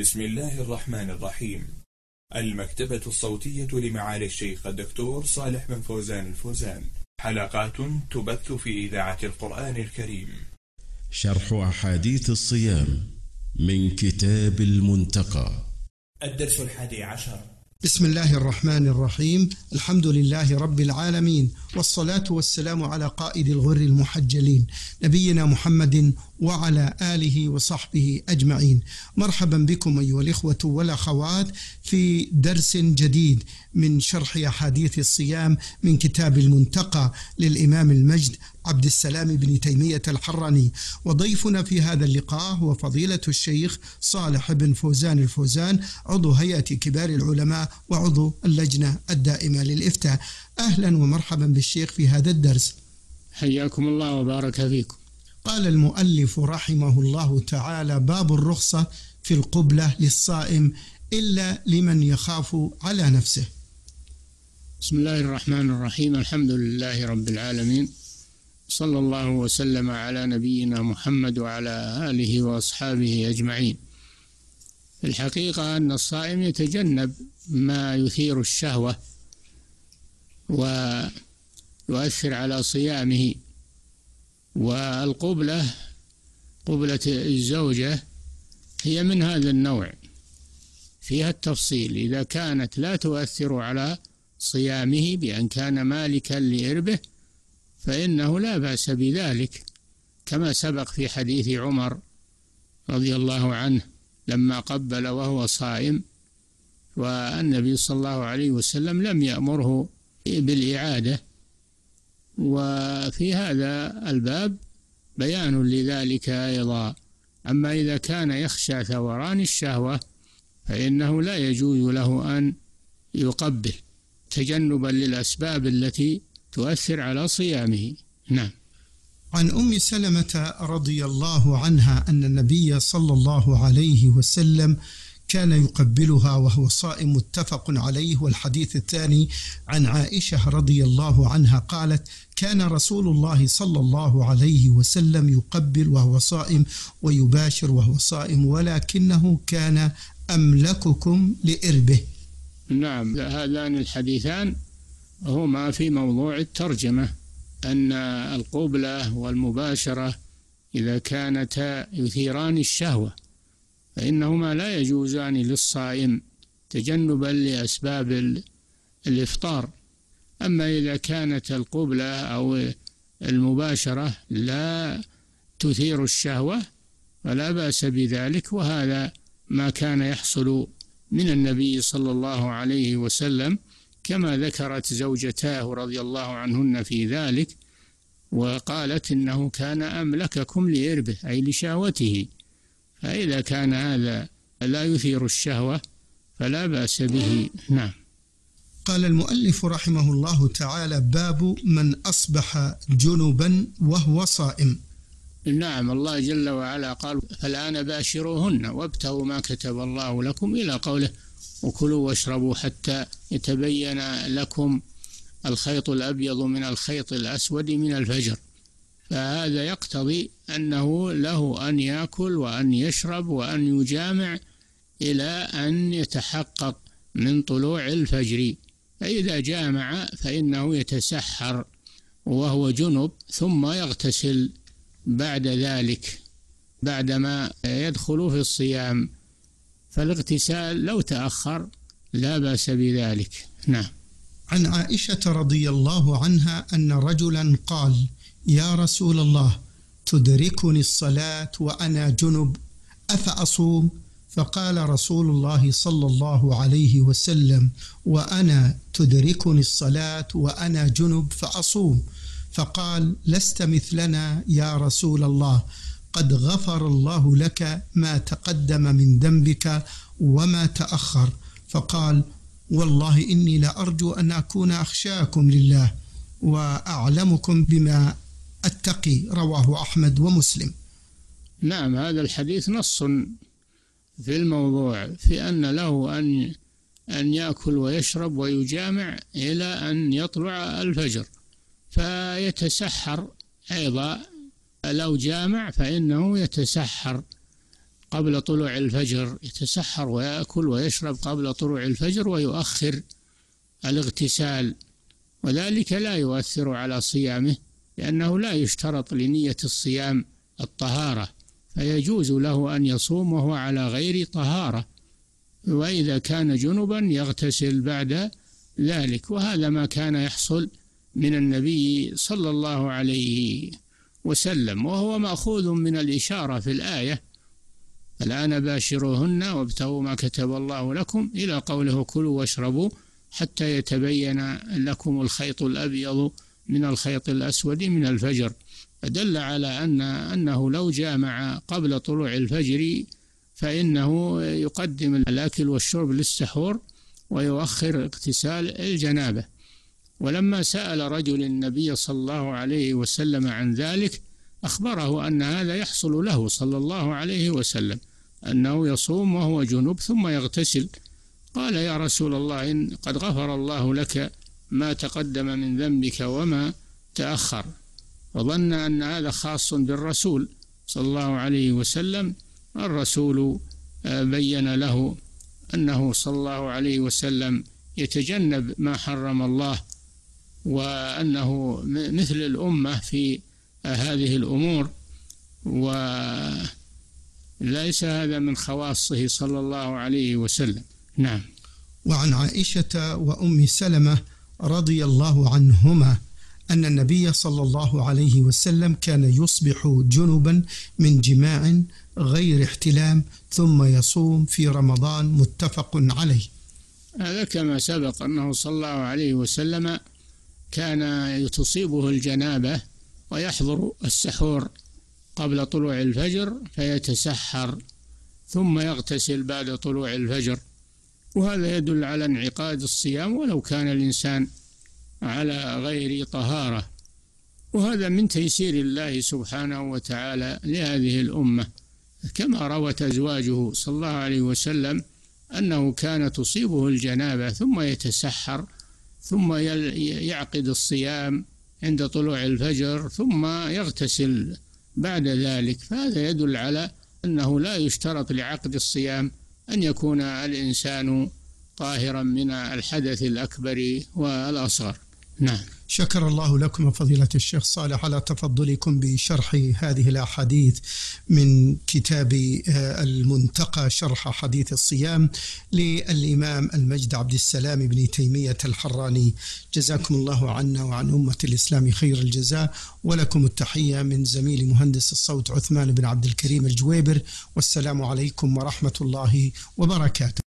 بسم الله الرحمن الرحيم. المكتبة الصوتية لمعالي الشيخ الدكتور صالح بن فوزان الفوزان. حلقات تبث في إذاعة القرآن الكريم. شرح أحاديث الصيام من كتاب المنتقى. الدرس الحادي عشر. بسم الله الرحمن الرحيم. الحمد لله رب العالمين والصلاة والسلام على قائد الغر المحجلين نبينا محمد وعلى آله وصحبه أجمعين. مرحبا بكم أيها الإخوة والأخوات في درس جديد من شرح أحاديث الصيام من كتاب المنتقى للإمام المجد عبد السلام بن تيمية الحراني. وضيفنا في هذا اللقاء هو فضيلة الشيخ صالح بن فوزان الفوزان عضو هيئة كبار العلماء وعضو اللجنة الدائمة للإفتاء. أهلا ومرحبا بالشيخ في هذا الدرس. حياكم الله وبارك فيكم. قال المؤلف رحمه الله تعالى باب الرخصة في القبلة للصائم إلا لمن يخاف على نفسه. بسم الله الرحمن الرحيم الحمد لله رب العالمين صلى الله وسلم على نبينا محمد وعلى آله وأصحابه أجمعين. الحقيقة أن الصائم يتجنب ما يثير الشهوة ويؤثر على صيامه. والقبلة قبلة الزوجة هي من هذا النوع. فيها التفصيل إذا كانت لا تؤثر على صيامه بأن كان مالكا لإربه فإنه لا بأس بذلك كما سبق في حديث عمر رضي الله عنه لما قبل وهو صائم والنبي صلى الله عليه وسلم لم يأمره بالإعادة. وفي هذا الباب بيان لذلك أيضا. أما إذا كان يخشى ثوران الشهوة فإنه لا يجوز له أن يقبل تجنبا للأسباب التي تؤثر على صيامه. نعم. عن أم سلمة رضي الله عنها أن النبي صلى الله عليه وسلم كان يقبلها وهو صائم متفق عليه والحديث الثاني عن عائشة رضي الله عنها قالت كان رسول الله صلى الله عليه وسلم يقبل وهو صائم ويباشر وهو صائم ولكنه كان أملككم لإربه. نعم هذان الحديثان هما في موضوع الترجمة أن القبلة والمباشرة إذا كانتا يثيران الشهوة فإنهما لا يجوزان للصائم تجنبا لأسباب الإفطار. أما إذا كانت القبلة أو المباشرة لا تثير الشهوة فلا بأس بذلك وهذا ما كان يحصل من النبي صلى الله عليه وسلم كما ذكرت زوجتاه رضي الله عنهن في ذلك وقالت إنه كان أملككم لإربه أي لشهوته. فإذا كان هذا لا يثير الشهوة فلا بأس به. نعم. قال المؤلف رحمه الله تعالى باب من أصبح جنبا وهو صائم. نعم الله جل وعلا قال فالان باشروهن وابتغوا ما كتب الله لكم إلى قوله وكلوا واشربوا حتى يتبين لكم الخيط الأبيض من الخيط الأسود من الفجر. فهذا يقتضي أنه له أن يأكل وأن يشرب وأن يجامع إلى أن يتحقق من طلوع الفجر. فإذا جامع فإنه يتسحر وهو جنب ثم يغتسل بعد ذلك بعدما يدخل في الصيام. فالاغتسال لو تأخر لا بأس بذلك. نعم. عن عائشة رضي الله عنها أن رجلا قال يا رسول الله تدركني الصلاة وأنا جنب أفأصوم؟ فقال رسول الله صلى الله عليه وسلم وأنا تدركني الصلاة وأنا جنب فأصوم. فقال لست مثلنا يا رسول الله. قد غفر الله لك ما تقدم من ذنبك وما تأخر. فقال والله إني لأرجو أن أكون أخشاكم لله وأعلمكم بما أتقي رواه أحمد ومسلم. نعم هذا الحديث نص في الموضوع في أن له أن أن يأكل ويشرب ويجامع إلى أن يطلع الفجر. فيتسحر أيضا لو جامع فإنه يتسحر قبل طلوع الفجر يتسحر ويأكل ويشرب قبل طلوع الفجر ويؤخر الاغتسال وذلك لا يؤثر على صيامه. لأنه لا يشترط لنية الصيام الطهارة فيجوز له أن يصوم وهو على غير طهارة وإذا كان جنبا يغتسل بعد ذلك وهذا ما كان يحصل من النبي صلى الله عليه وسلم وهو مأخوذ من الإشارة في الآية الآن باشروهن وابتغوا ما كتب الله لكم إلى قوله كلوا واشربوا حتى يتبين لكم الخيط الأبيض من الخيط الأسود من الفجر. فدل على أن أنه لو جامع قبل طلوع الفجر فإنه يقدم الأكل والشرب للسحور ويؤخر اغتسال الجنابة. ولما سأل رجل النبي صلى الله عليه وسلم عن ذلك أخبره أن هذا يحصل له صلى الله عليه وسلم أنه يصوم وهو جنوب ثم يغتسل. قال يا رسول الله إن قد غفر الله لك ما تقدم من ذنبك وما تأخر. وظن أن هذا خاص بالرسول صلى الله عليه وسلم. الرسول آه، بين له أنه صلى الله عليه وسلم يتجنب ما حرم الله وأنه مثل الأمة في هذه الأمور. وليس هذا من خواصه صلى الله عليه وسلم. نعم. وعن عائشة وأم سلمة رضي الله عنهما أن النبي صلى الله عليه وسلم كان يصبح جنبا من جماع غير احتلام ثم يصوم في رمضان متفق عليه. هذا كما سبق أنه صلى الله عليه وسلم كان تصيبه الجنابة ويحضر السحور قبل طلوع الفجر فيتسحر ثم يغتسل بعد طلوع الفجر. وهذا يدل على انعقاد الصيام ولو كان الإنسان على غير طهارة. وهذا من تيسير الله سبحانه وتعالى لهذه الأمة. كما روت أزواجه صلى الله عليه وسلم أنه كان تصيبه الجنابة ثم يتسحر ثم يعقد الصيام عند طلوع الفجر ثم يغتسل بعد ذلك. فهذا يدل على أنه لا يشترط لعقد الصيام أن يكون الإنسان طاهرا من الحدث الأكبر والأصغر. نعم. شكر الله لكم فضيلة الشيخ صالح على تفضلكم بشرح هذه الأحاديث من كتاب آه، المنتقى شرح حديث الصيام للإمام المجد عبد السلام بن تيمية الحراني. جزاكم الله عنا وعن أمة الإسلام خير الجزاء ولكم التحية من زميل مهندس الصوت عثمان بن عبد الكريم الجويبر والسلام عليكم ورحمة الله وبركاته.